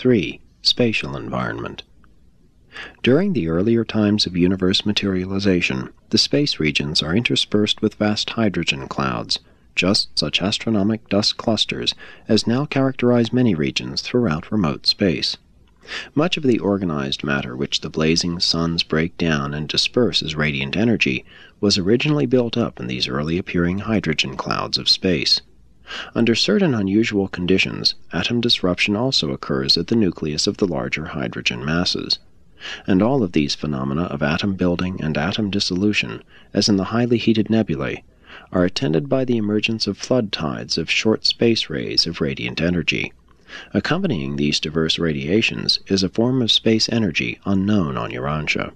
3. Spatial environment. During the earlier times of universe materialization, the space regions are interspersed with vast hydrogen clouds, just such astronomic dust clusters as now characterize many regions throughout remote space. Much of the organized matter which the blazing suns break down and disperse as radiant energy was originally built up in these early appearing hydrogen clouds of space. Under certain unusual conditions, atom disruption also occurs at the nucleus of the larger hydrogen masses. And all of these phenomena of atom building and atom dissolution, as in the highly heated nebulae, are attended by the emergence of flood tides of short space rays of radiant energy. Accompanying these diverse radiations is a form of space energy unknown on Urantia.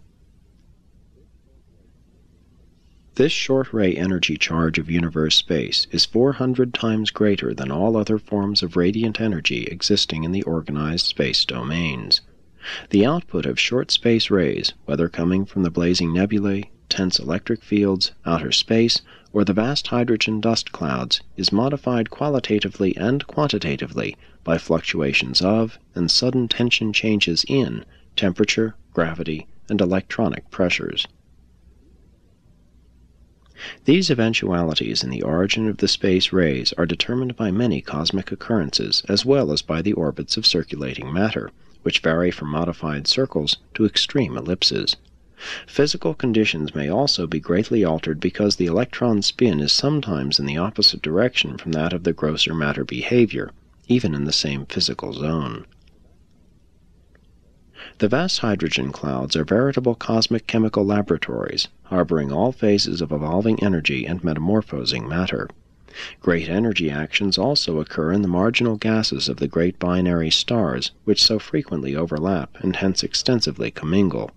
This short ray energy charge of universe space is 400 times greater than all other forms of radiant energy existing in the organized space domains. The output of short space rays, whether coming from the blazing nebulae, tense electric fields, outer space, or the vast hydrogen dust clouds, is modified qualitatively and quantitatively by fluctuations of and sudden tension changes in temperature, gravity, and electronic pressures. These eventualities in the origin of the space rays are determined by many cosmic occurrences as well as by the orbits of circulating matter, which vary from modified circles to extreme ellipses. Physical conditions may also be greatly altered because the electron's spin is sometimes in the opposite direction from that of the grosser matter behavior, even in the same physical zone. The vast hydrogen clouds are veritable cosmic chemical laboratories, harboring all phases of evolving energy and metamorphosing matter. Great energy actions also occur in the marginal gases of the great binary stars, which so frequently overlap and hence extensively commingle.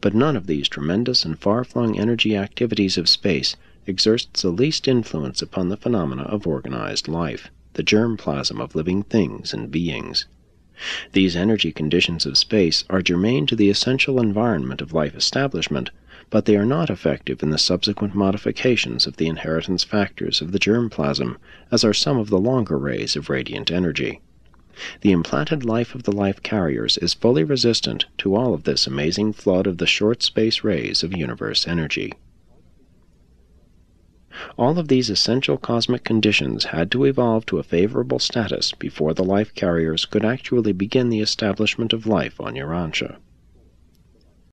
But none of these tremendous and far flung energy activities of space exerts the least influence upon the phenomena of organized life the germ plasm of living things and beings. These energy conditions of space are germane to the essential environment of life establishment, but they are not effective in the subsequent modifications of the inheritance factors of the germ plasm, as are some of the longer rays of radiant energy. The implanted life of the life carriers is fully resistant to all of this amazing flood of the short space rays of universe energy. All of these essential cosmic conditions had to evolve to a favorable status before the life carriers could actually begin the establishment of life on Urantia.